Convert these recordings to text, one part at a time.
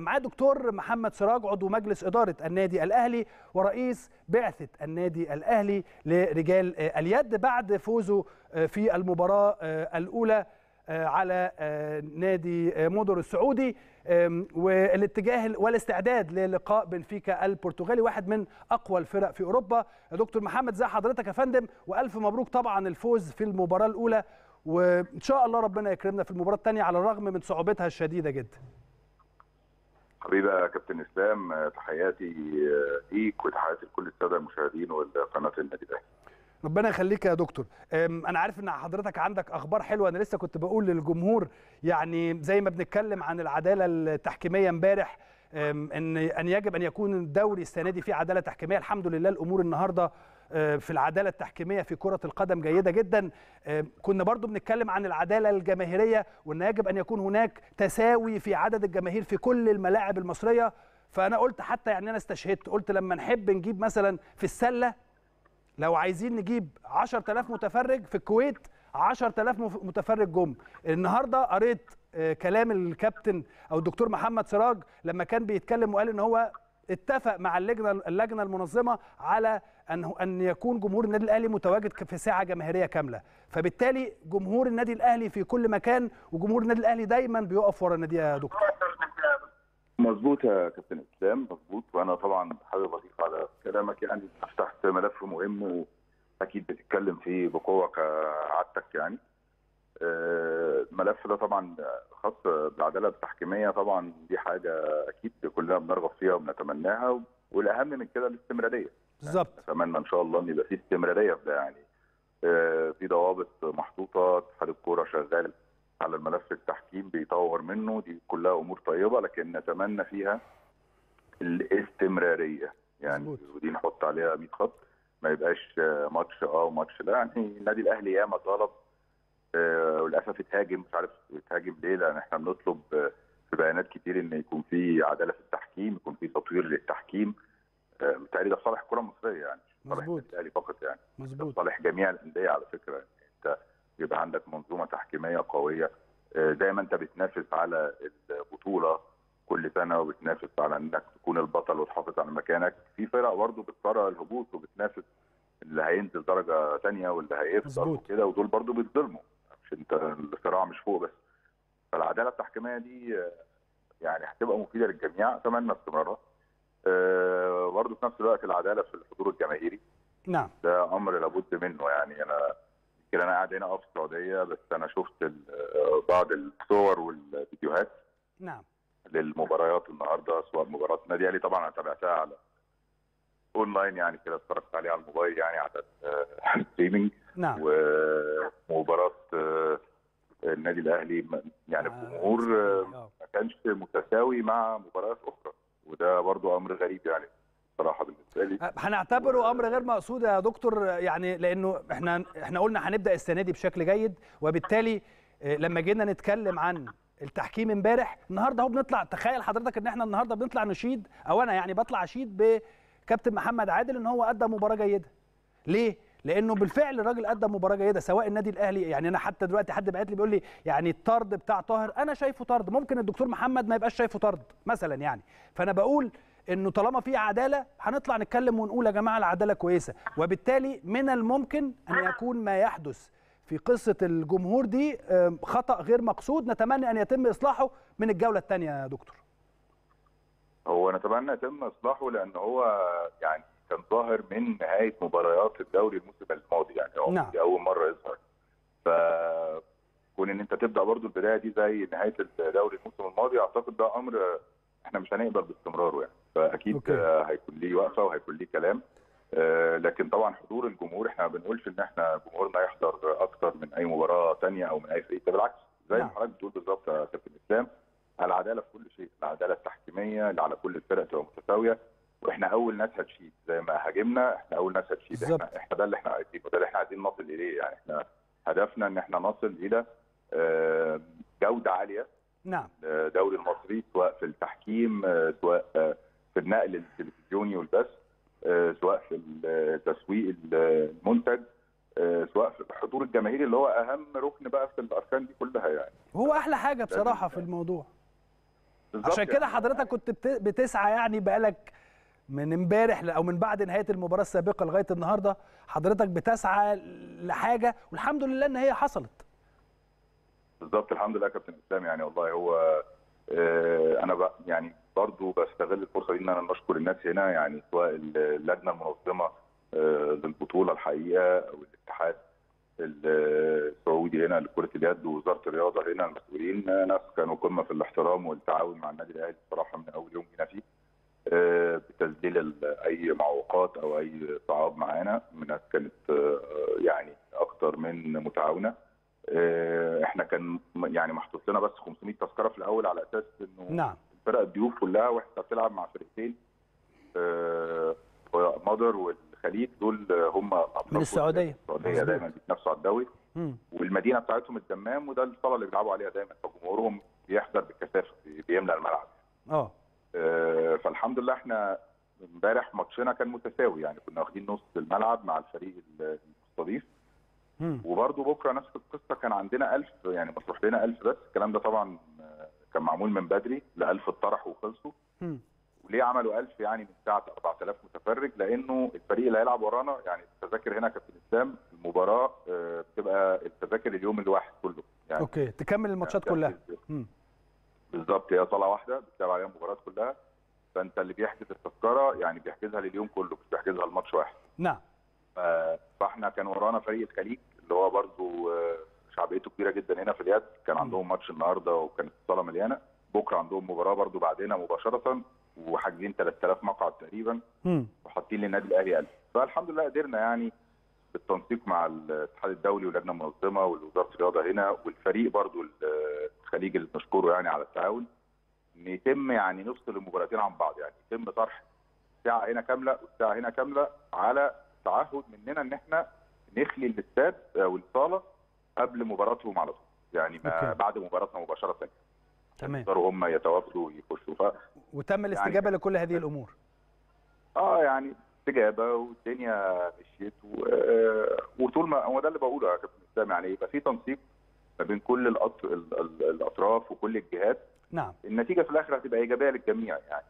معاه دكتور محمد سراج عضو مجلس إدارة النادي الأهلي ورئيس بعثة النادي الأهلي لرجال اليد بعد فوزه في المباراة الأولى على نادي مودر السعودي. والاتجاه والاستعداد للقاء بنفيكا البرتغالي واحد من أقوى الفرق في أوروبا. دكتور محمد زي حضرتك يا فندم. وألف مبروك طبعا الفوز في المباراة الأولى. وإن شاء الله ربنا يكرمنا في المباراة الثانية على الرغم من صعوبتها الشديدة جدا. حبيبي يا كابتن اسلام تحياتي ليك وتحياتي لكل السادة المشاهدين وقناه النادي الاهلي ربنا يخليك يا دكتور. أنا عارف إن حضرتك عندك أخبار حلوة. أنا لسه كنت بقول للجمهور يعني زي ما بنتكلم عن العدالة التحكيمية امبارح إن أن يجب أن يكون الدوري السنة دي فيه عدالة تحكيمية. الحمد لله الأمور النهارده في العدالة التحكيمية في كرة القدم جيدة جدا. كنا برضو بنتكلم عن العدالة الجماهيرية وإن يجب أن يكون هناك تساوي في عدد الجماهير في كل الملاعب المصرية. فأنا قلت حتى يعني أنا استشهدت قلت لما نحب نجيب مثلا في السلة لو عايزين نجيب 10000 متفرج في الكويت 10000 متفرج جم. النهارده قريت كلام الكابتن أو الدكتور محمد سراج لما كان بيتكلم وقال إن هو اتفق مع اللجنة اللجنة المنظمة على أن أن يكون جمهور النادي الأهلي متواجد في ساعة جماهيرية كاملة. فبالتالي جمهور النادي الأهلي في كل مكان وجمهور النادي الأهلي دايما بيقف ورا النادي يا دكتور. مظبوط يا كابتن إسلام مظبوط. وأنا طبعا حابب أضيف على كلامك يعني فتحت ملف مهم وأكيد بتتكلم فيه بقوة كعادتك يعني. الملف ده طبعا خاص بالعداله التحكيميه طبعا دي حاجة أكيد كلنا بنرغب فيها وبنتمناها والأهم من كده الاستمرارية. بالظبط. نتمنى إن شاء الله إن يبقى في استمرارية في ده يعني. في ضوابط محطوطة اتحاد الكورة شغال على الملف التحكيم بيطور منه دي كلها أمور طيبة لكن نتمنى فيها الاستمرارية يعني. ودي نحط عليها 100 خط ما يبقاش ماتش آه وماتش لا. يعني النادي الأهلي ياما طلب آه وللأسف اتهاجم مش عارف اتهاجم ليه لأن إحنا بنطلب آه في بيانات كتير إن يكون في عدالة في التحكيم يكون في تطوير للتحكيم. آه بالتالي ده في صالح الكره المصريه يعني صالح الاهلي فقط يعني. مظبوط. صالح جميع الأندية على فكرة يعني. أنت يبقى عندك منظومة تحكيمية قوية. آه، زي ما أنت بتنافس على البطولة كل سنة وبتنافس على إنك تكون البطل وتحافظ على مكانك. في فرق برضه بتصارع الهبوط وبتنافس اللي هينزل درجة ثانية واللي هيفضل. وكده ودول برضه بيتظلموا. مش انت الصراع مش فوق بس. فالعدالة التحكيمية دي آه، يعني هتبقى مفيدة للجميع أتمنى استمرارها. آه، برضه في نفس الوقت العدالة في الحضور الجماهيري. نعم. ده أمر لابد منه يعني أنا يمكن أنا قاعد هنا أه في السعودية بس أنا شفت ال- بعض الصور والفيديوهات. نعم. للمباريات النهارده سواء مباراة النادي الاهلي طبعا أنا تابعتها على أونلاين يعني كده اتفرجت عليها على الموبايل يعني على streaming نعم. ومباراة آه، النادي الأهلي يعني آه، الجمهور آه،. ما كانش متساوي مع مباريات أخرى. وده برضو أمر غريب يعني بصراحه بالنسبة لي. هنعتبره أمر غير مقصود يا دكتور يعني لأنه إحنا إحنا قلنا هنبدأ السنة دي بشكل جيد وبالتالي لما جينا نتكلم عن التحكيم امبارح النهارده أهو بنطلع تخيل حضرتك إن إحنا النهارده بنطلع نشيد أو أنا يعني بطلع أشيد بكابتن محمد عادل إن هو أدى مباراة جيدة. ليه؟ لأنه بالفعل الراجل أدى مباراة جيدة سواء النادي الأهلي يعني أنا حتى دلوقتي حد بعت لي بيقول لي يعني الطرد بتاع طاهر أنا شايفه طرد. ممكن الدكتور محمد ما يبقاش شايفه طرد مثلا يعني. فأنا بقول إنه طالما في عدالة هنطلع نتكلم ونقول يا جماعة العدالة كويسة. وبالتالي من الممكن أن يكون ما يحدث في قصة الجمهور دي خطأ غير مقصود. نتمنى أن يتم إصلاحه من الجولة الثانية يا دكتور. هو نتمنى يتم إصلاحه لأن هو يعني كان ظاهر من نهاية مباريات الدوري الموسم الماضي يعني هو نعم. أول مرة يظهر ف كون إن أنت تبدأ برضو البداية دي زي نهاية الدوري الموسم الماضي أعتقد ده أمر إحنا مش هنقبل باستمراره يعني فأكيد أوكي. هيكون ليه وقفة وهيكون ليه كلام آه، لكن طبعا حضور الجمهور إحنا ما بنقولش إن إحنا جمهورنا يحضر أكتر من أي مباراة ثانية أو من أي فريق بالعكس زي نعم. ما حضرتك بتقول بالظبط يا كابتن اسلام العدالة في كل شيء العدالة التحكيمية اللي على كل الفرق تبقى متساوية وإحنا أول ناس هتشيد زي ما هاجمنا إحنا أول ناس هتشيد. إحنا إحنا ده اللي إحنا عايزينه ده اللي إحنا عايزين نصل إليه يعني إحنا هدفنا إن إحنا نصل إلى آه، جودة عالية نعم. الدوري المصري سواء في التحكيم آه، سواء آه، في النقل التلفزيوني والبث سواء في تسويق المنتج سواء في الحضور الجماهيري اللي هو أهم ركن بقى في الأركان دي كلها يعني. هو أحلى حاجة بصراحة في الموضوع. عشان كده يعني. حضرتك كنت بت- بتسعى يعني بقالك من امبارح أو من بعد نهاية المباراة السابقة لغاية النهارده حضرتك بتسعى لحاجة والحمد لله إن هي حصلت بالظبط الحمد لله يا كابتن إسلام يعني والله هو آه، أنا يعني برضو بستغل الفرصة دي إن أنا نشكر الناس هنا يعني سواء اللجنة المنظمة آه، للبطولة الحقيقة أو الاتحاد السعودي هنا لكرة اليد ووزارة الرياضة هنا المسؤولين ناس كانوا قمة في الاحترام والتعاون مع النادي الأهلي بصراحة من أول يوم هنا فيه. آه، بتسجيل أي معوقات أو أي صعاب معانا الناس كانت آه، يعني أكتر من متعاونة. آه، إحنا كان يعني محطوط لنا بس 500 تذكرة في الأول على أساس إنه نعم. الفرق الضيوف كلها وإحنا بتلعب مع فرقتين آه، مادر والخليج دول هم من. السعودية مظبوط. دايما بيتنافسوا على الدوري. والمدينة بتاعتهم الدمام وده الصاله اللي بيلعبوا عليها دايما فجمهورهم بيحضر بكثافة بي- بيملى الملعب آه آه، فالحمد لله إحنا امبارح ماتشنا كان متساوي يعني كنا واخدين نص الملعب مع الفريق المستضيف. وبرده بكرة نفس القصة كان عندنا 1000 يعني مسروح لنا 1000 بس الكلام ده طبعا كان معمول من بدري ل 1000 اتطرحوا وخلصوا. وليه عملوا 1000 يعني من ساعة 4000 متفرج؟ لأنه الفريق اللي هيلعب ورانا يعني التذاكر هنا كابتن إسلام المباراة آه، بتبقى التذاكر اليوم الواحد كله. يعني أوكي تكمل الماتشات يعني كلها. بالظبط هي صاله واحدة بتلعب عليها المباريات كلها. فأنت اللي بيحجز التذكرة يعني بيحجزها لليوم كله مش بيحجزها لماتش واحد. نعم. فإحنا كان ورانا فريق الخليج اللي هو برضو آه، شعبيته كبيرة جدا هنا في اليد. كان عندهم ماتش النهارده وكانت الصالة مليانة. بكرة عندهم مباراة برضو بعدنا مباشرة. وحاجزين 3000 مقعد تقريبا. وحاطين للنادي الأهلي 1000 فالحمد لله قدرنا يعني بالتنسيق مع الاتحاد الدولي واللجنه المنظمه ووزاره الرياضة هنا والفريق برضو ال- الخليج اللي بنشكره يعني على التعاون إن يتم يعني نفصل المباراتين عن بعض يعني يتم طرح ساعة هنا كاملة والساعة هنا كاملة على تعهد مننا إن إحنا نخلي الاستاد أو الصاله قبل مباراتهم على طول يعني ما. بعد مباراتنا مباشرة تمام. يقدروا هم يتوافدوا ويخشوا. ف وتم الاستجابة لكل هذه الأمور؟ آه يعني استجابة والدنيا مشيت و... آه، وطول ما هو ده اللي بقوله يا كابتن إسلام. يعني يبقى في تنسيق ما بين كل الأط... ال- ال- الأطراف وكل الجهات. نعم. النتيجة في الآخر هتبقى إيجابية للجميع يعني.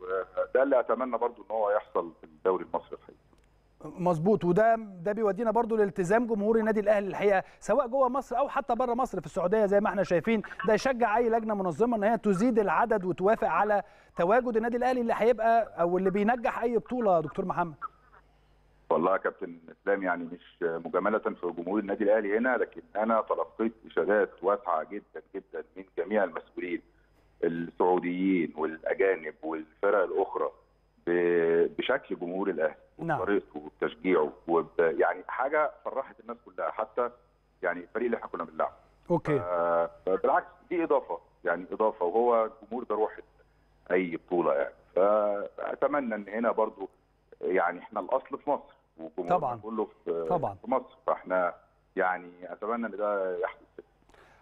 وده اللي أتمنى برضو إن هو يحصل في الدوري المصري الحقيقي. مظبوط. وده ده بيودينا برضو لالتزام جمهور النادي الأهلي الحقيقة سواء جوه مصر أو حتى بره مصر في السعودية زي ما إحنا شايفين. ده يشجع أي لجنة منظمة إن هي تزيد العدد وتوافق على تواجد النادي الأهلي اللي هيبقى أو اللي بينجح أي بطولة يا دكتور محمد. والله يا كابتن إسلام يعني مش مجاملة في جمهور النادي الأهلي هنا لكن أنا تلقيت اشادات واسعه جدا جدا من جميع المسؤولين السعوديين والأجانب والفرق الأخرى بشكل جمهور الأهلي. نعم. وبطريقته وبتشجيعه وب يعني حاجة فرحت الناس كلها حتى يعني الفريق اللي إحنا كنا بنلعبه. أوكي. آه، بالعكس دي إضافة. يعني إضافة وهو الجمهور ده روح أي بطولة يعني. فأتمنى إن هنا برضو يعني إحنا الأصل في مصر وجمهورنا. كله في طبعاً. في مصر. فإحنا يعني أتمنى إن ده يحدث.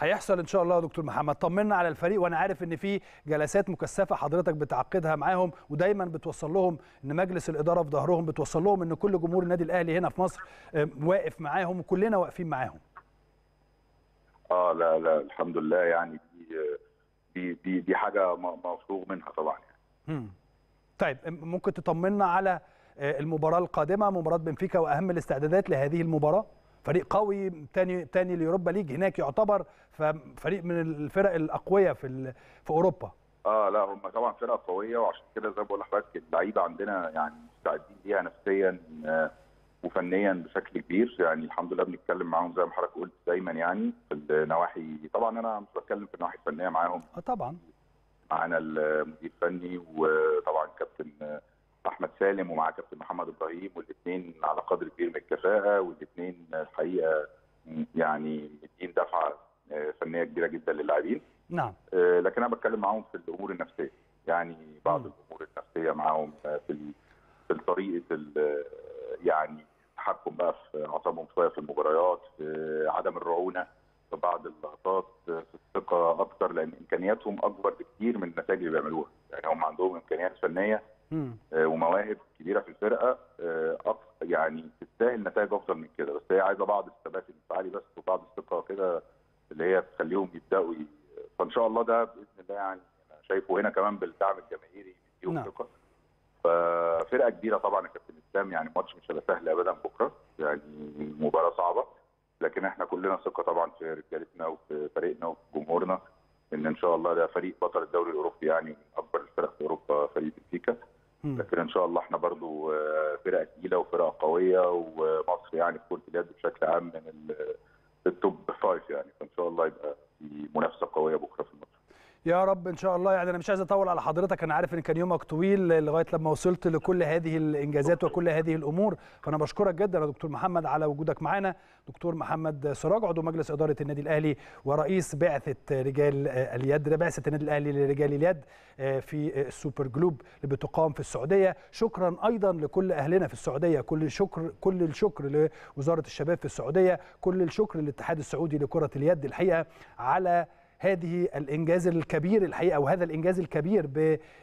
هيحصل إن شاء الله يا دكتور محمد. طمنا على الفريق وأنا عارف إن في جلسات مكثفة حضرتك بتعقدها معاهم ودايما بتوصل لهم إن مجلس الإدارة في ظهرهم بتوصل لهم إن كل جمهور النادي الأهلي هنا في مصر آه، واقف معاهم وكلنا واقفين معاهم. آه لا لا الحمد لله يعني دي دي دي, دي حاجة مفروغ منها طبعا يعني. طيب ممكن تطمنا على آه، المباراة القادمة مباراة بنفيكا وأهم الاستعدادات لهذه المباراة؟ فريق قوي تاني تاني اليوروبا ليج هناك يعتبر ففريق من الفرق الاقوياء في في أوروبا. آه لا هم طبعا فرقه قوية وعشان كده زي ما بقول لحضرتك اللعيبة عندنا يعني مستعدين ليها نفسيا آه، وفنيا بشكل كبير. يعني الحمد لله بنتكلم معاهم زي ما حضرتك قلت دايما يعني في النواحي طبعا أنا مش بتكلم في النواحي الفنية معاهم. آه طبعا. معانا المدير الفني وطبعا كابتن أحمد سالم ومعاه كابتن محمد إبراهيم والاثنين على قدر كبير من الكفاءة والاثنين الحقيقة يعني مدين دفعة آه، فنية كبيرة جدا للاعبين. نعم. آه، لكن أنا بتكلم معاهم في الأمور النفسية. يعني بعض مم. الأمور النفسية معاهم آه، في في طريقة يعني التحكم بقى في أعصابهم شوية في المباريات في عدم الرعونة في بعض اللقطات في الثقة أكتر لأن إمكانياتهم أكبر بكتير من النتائج اللي بيعملوها. يعني هم عندهم إمكانيات فنية ومواهب كبيرة في الفرقة آه، يعني تستاهل نتائج أفضل من كده بس هي عايزة بعض الثبات الانفعالي بس وبعض الثقة كده اللي هي تخليهم يبدأوا. فإن شاء الله ده بإذن الله يعني أنا شايفه هنا كمان بالدعم الجماهيري بيديهم نعم. ثقة ففرقة كبيرة طبعا يا كابتن إسلام يعني ماتش مش هيبقى سهل ابدا بكرة يعني مباراة صعبة لكن إحنا كلنا ثقة طبعا في رجالتنا وفي فريقنا وفي جمهورنا إن إن شاء الله ده فريق بطل الدوري الأوروبي يعني من أكبر الفرق في أوروبا فريق بنفيكا. لكن إن شاء الله إحنا برضو آه، فرقة تقيلة وفرقة قوية ومصر يعني في كره اليد بشكل عام من ال- ال top five يعني. فإن شاء الله يبقى في منافسة قوية بكرة في الماتش يا رب إن شاء الله. يعني أنا مش عايز أطول على حضرتك. أنا عارف إن كان يومك طويل لغاية لما وصلت لكل هذه الإنجازات وكل هذه الأمور. فأنا بشكرك جدا يا دكتور محمد على وجودك معانا. دكتور محمد سراج عضو مجلس إدارة النادي الأهلي ورئيس بعثة رجال اليد بعثة النادي الأهلي لرجال اليد في السوبر جلوب اللي بتقام في السعودية. شكرا أيضا لكل أهلنا في السعودية. كل الشكر كل الشكر لوزارة الشباب في السعودية. كل الشكر للاتحاد السعودي لكرة اليد الحقيقة على هذه الإنجاز الكبير الحقيقة وهذا الإنجاز الكبير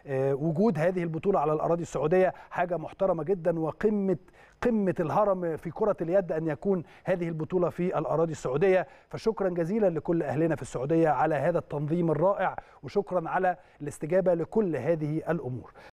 بوجود هذه البطولة على الأراضي السعودية حاجة محترمة جدا وقمة قمة الهرم في كرة اليد أن يكون هذه البطولة في الأراضي السعودية. فشكرا جزيلا لكل أهلنا في السعودية على هذا التنظيم الرائع وشكرا على الاستجابة لكل هذه الأمور.